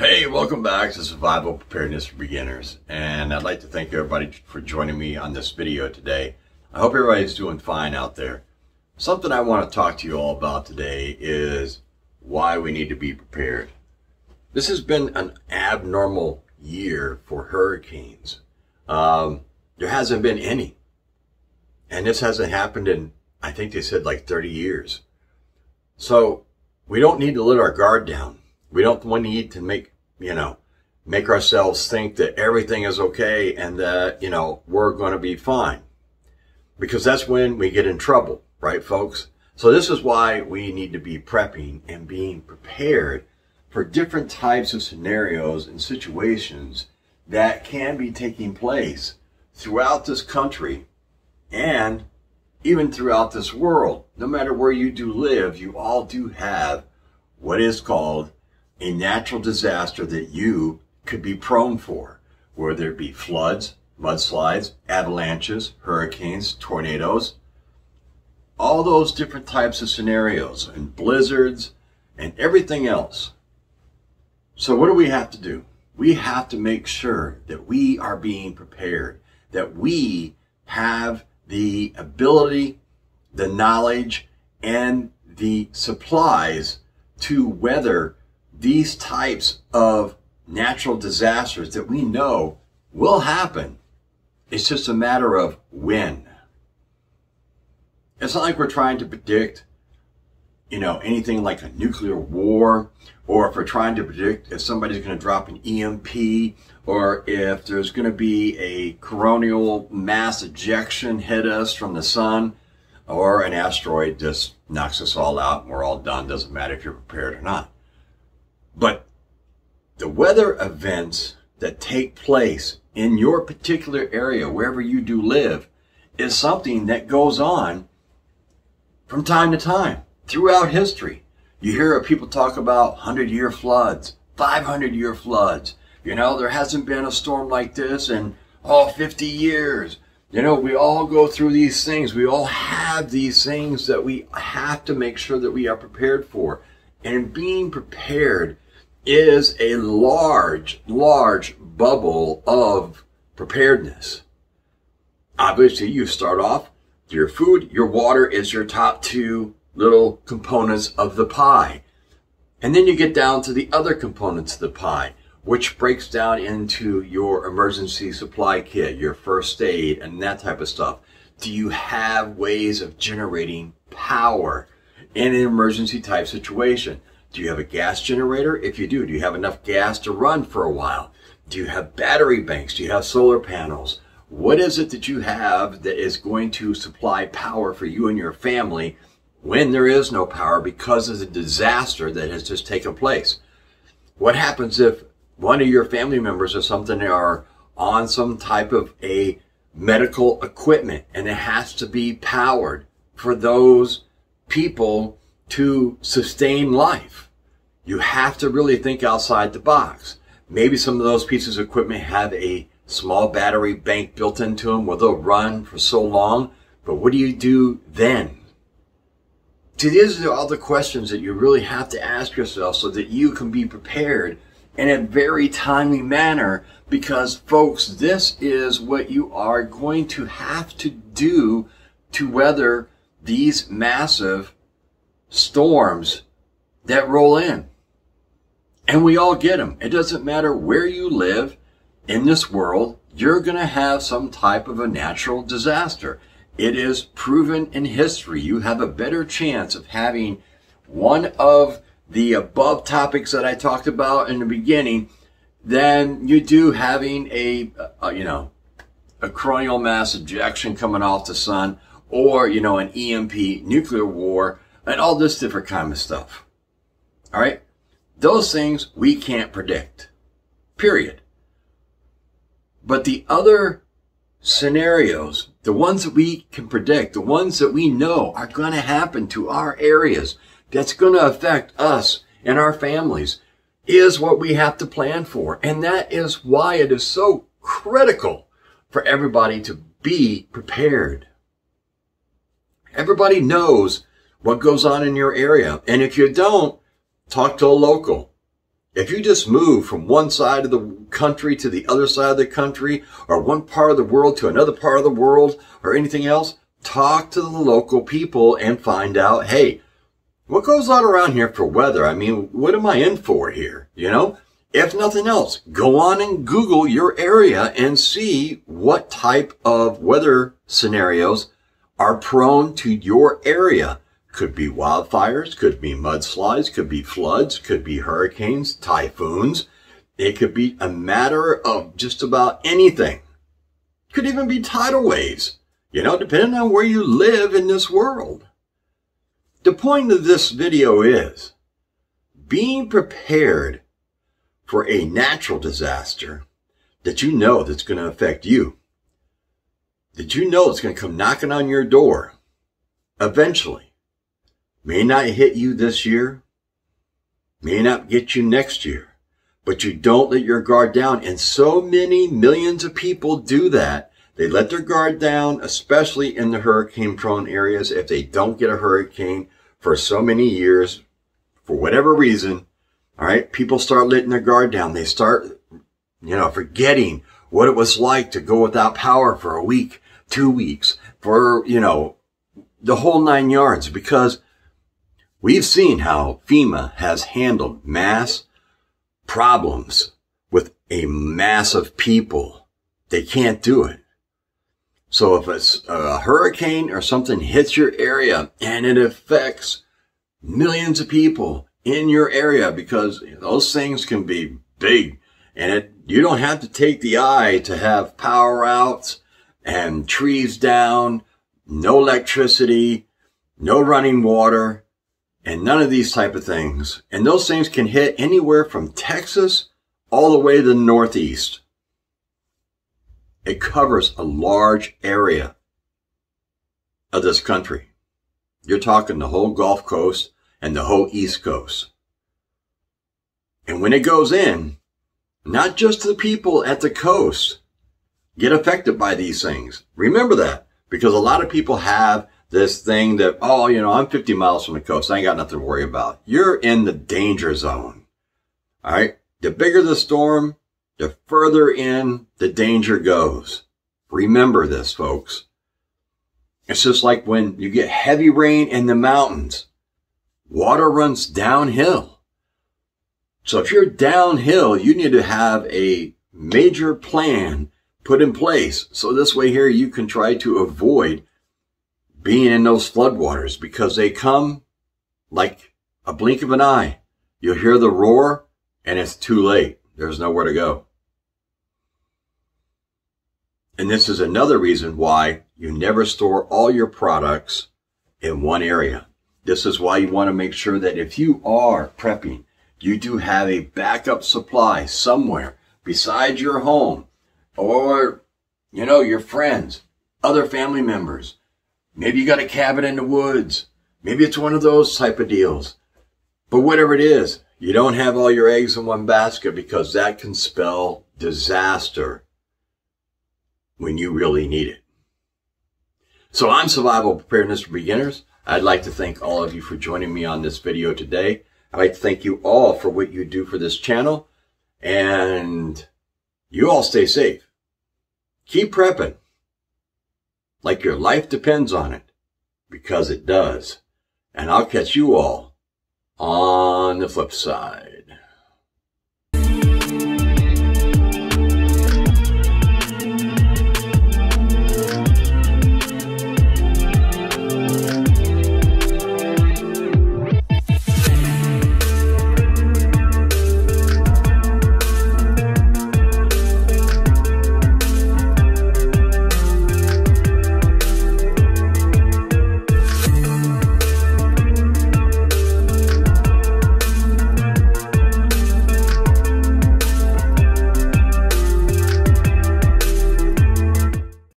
Hey, welcome back to Survival Preparedness for Beginners. And I'd like to thank everybody for joining me on this video today. I hope everybody's doing fine out there. Something I want to talk to you all about today is why we need to be prepared. This has been an abnormal year for hurricanes. Um, there hasn't been any. And this hasn't happened in, I think they said like 30 years. So we don't need to let our guard down. We don't want need to make, you know, make ourselves think that everything is okay and that, you know, we're going to be fine. Because that's when we get in trouble, right, folks? So this is why we need to be prepping and being prepared for different types of scenarios and situations that can be taking place throughout this country and even throughout this world. No matter where you do live, you all do have what is called a natural disaster that you could be prone for, whether it be floods, mudslides, avalanches, hurricanes, tornadoes, all those different types of scenarios and blizzards and everything else. So what do we have to do? We have to make sure that we are being prepared, that we have the ability, the knowledge, and the supplies to weather these types of natural disasters that we know will happen. It's just a matter of when. It's not like we're trying to predict, you know, anything like a nuclear war, or if we're trying to predict if somebody's going to drop an EMP, or if there's going to be a coronal mass ejection hit us from the sun, or an asteroid just knocks us all out and we're all done. Doesn't matter if you're prepared or not. But the weather events that take place in your particular area, wherever you do live, is something that goes on from time to time throughout history. You hear people talk about 100 year floods, 500 year floods. You know, there hasn't been a storm like this in, oh, 50 years. You know, we all go through these things. We all have these things that we have to make sure that we are prepared for. And being prepared is a large, large bubble of preparedness. Obviously, you start off your food, your water is your top two little components of the pie. And then you get down to the other components of the pie which breaks down into your emergency supply kit, your first aid, and that type of stuff. Do you have ways of generating power in an emergency type situation? Do you have a gas generator? If you do, do you have enough gas to run for a while? Do you have battery banks? Do you have solar panels? What is it that you have that is going to supply power for you and your family when there is no power because of the disaster that has just taken place? What happens if one of your family members or something are on some type of a medical equipment and it has to be powered for those people to sustain life. You have to really think outside the box. Maybe some of those pieces of equipment have a small battery bank built into them where they'll run for so long. But what do you do then? See, these are all the questions that you really have to ask yourself so that you can be prepared in a very timely manner because folks, this is what you are going to have to do to weather these massive storms that roll in. And we all get them. It doesn't matter where you live in this world, you're going to have some type of a natural disaster. It is proven in history. You have a better chance of having one of the above topics that I talked about in the beginning than you do having a, a you know, a coronal mass ejection coming off the sun or, you know, an EMP nuclear war and all this different kind of stuff. All right. Those things we can't predict. Period. But the other scenarios, the ones that we can predict, the ones that we know are going to happen to our areas, that's going to affect us and our families is what we have to plan for. And that is why it is so critical for everybody to be prepared. Everybody knows what goes on in your area. And if you don't, talk to a local. If you just move from one side of the country to the other side of the country or one part of the world to another part of the world or anything else, talk to the local people and find out, hey, what goes on around here for weather? I mean, what am I in for here? You know, if nothing else, go on and Google your area and see what type of weather scenarios are prone to your area. Could be wildfires, could be mudslides, could be floods, could be hurricanes, typhoons. It could be a matter of just about anything. Could even be tidal waves, you know, depending on where you live in this world. The point of this video is being prepared for a natural disaster that you know that's going to affect you. That you know it's going to come knocking on your door eventually may not hit you this year, may not get you next year, but you don't let your guard down. And so many millions of people do that. They let their guard down, especially in the hurricane prone areas. If they don't get a hurricane for so many years, for whatever reason, all right, people start letting their guard down. They start, you know, forgetting what it was like to go without power for a week, two weeks, for, you know, the whole nine yards because We've seen how FEMA has handled mass problems with a mass of people. They can't do it. So if it's a hurricane or something hits your area and it affects millions of people in your area because those things can be big and it, you don't have to take the eye to have power outs and trees down, no electricity, no running water and none of these type of things. And those things can hit anywhere from Texas all the way to the Northeast. It covers a large area of this country. You're talking the whole Gulf Coast and the whole East Coast. And when it goes in, not just the people at the coast get affected by these things. Remember that because a lot of people have this thing that, oh, you know, I'm 50 miles from the coast. I ain't got nothing to worry about. You're in the danger zone. All right. The bigger the storm, the further in the danger goes. Remember this, folks. It's just like when you get heavy rain in the mountains, water runs downhill. So if you're downhill, you need to have a major plan put in place. So this way here, you can try to avoid being in those floodwaters because they come like a blink of an eye. You'll hear the roar and it's too late. There's nowhere to go. And this is another reason why you never store all your products in one area. This is why you want to make sure that if you are prepping, you do have a backup supply somewhere besides your home or, you know, your friends, other family members, Maybe you got a cabin in the woods. Maybe it's one of those type of deals. But whatever it is, you don't have all your eggs in one basket because that can spell disaster when you really need it. So I'm Survival Preparedness for Beginners. I'd like to thank all of you for joining me on this video today. I'd like to thank you all for what you do for this channel. And you all stay safe. Keep prepping like your life depends on it, because it does. And I'll catch you all on the flip side.